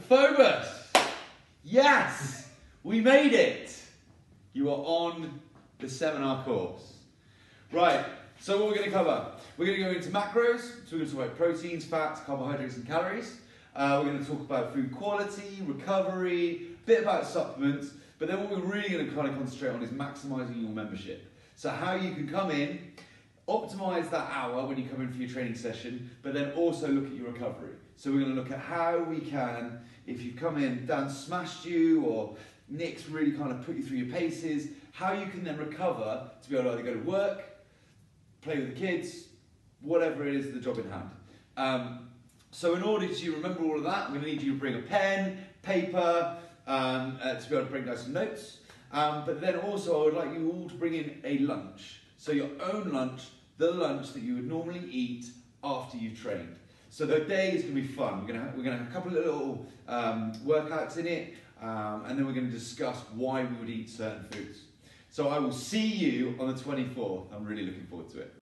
Phobos! Yes! We made it! You are on the seminar course. Right, so what we're going to cover? We're going to go into macros, so we're going to talk about proteins, fats, carbohydrates, and calories. Uh, we're going to talk about food quality, recovery, a bit about supplements, but then what we're really going to kind of concentrate on is maximizing your membership. So, how you can come in, optimize that hour when you come in for your training session, but then also look at your recovery. So, we're going to look at how we can, if you come in, Dan smashed you, or Nick's really kind of put you through your paces, how you can then recover to be able to either go to work, play with the kids, whatever it is, the job in hand. Um, so in order to remember all of that, I'm going to need you to bring a pen, paper, um, uh, to be able to bring down some notes. Um, but then also I would like you all to bring in a lunch. So your own lunch, the lunch that you would normally eat after you've trained. So the day is going to be fun. We're going to have, we're going to have a couple of little um, workouts in it, um, and then we're going to discuss why we would eat certain foods. So I will see you on the 24th. I'm really looking forward to it.